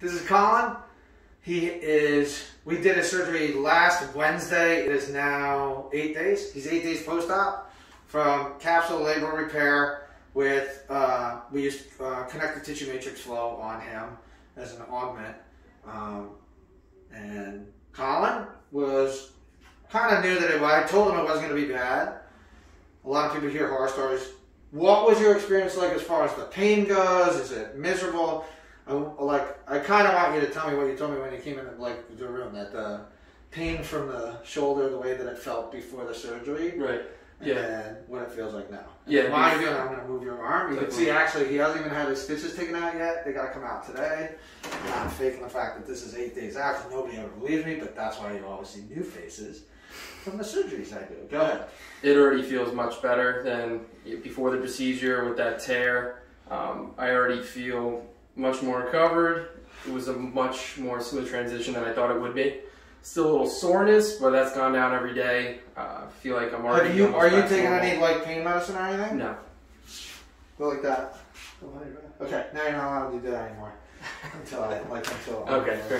This is Colin. He is. We did his surgery last Wednesday. It is now eight days. He's eight days post-op from capsule labral repair with. Uh, we used uh, connective tissue matrix flow on him as an augment, um, and Colin was kind of knew that it. I told him it wasn't going to be bad. A lot of people hear horror stories. What was your experience like as far as the pain goes? Is it miserable? I, like I kind of want you to tell me what you told me when you came in like the room that the pain from the shoulder, the way that it felt before the surgery, Right. Yeah. and what it feels like now. Yeah, While because- you're doing, I'm gonna move your arm. You can see actually he hasn't even had his stitches taken out yet. They gotta come out today. I'm not faking the fact that this is eight days out. 'cause Nobody ever believes me, but that's why you always see new faces from the surgeries I do. Go ahead. It already feels much better than before the procedure with that tear. Um, I already feel much more recovered. It was a much more smooth transition than I thought it would be. Still a little soreness, but that's gone down every day. Uh, I feel like I'm Are you are you taking normal. any like pain medicine or anything? No. Go like that. Okay, now you're not allowed to do that anymore until I like until. Okay. fair.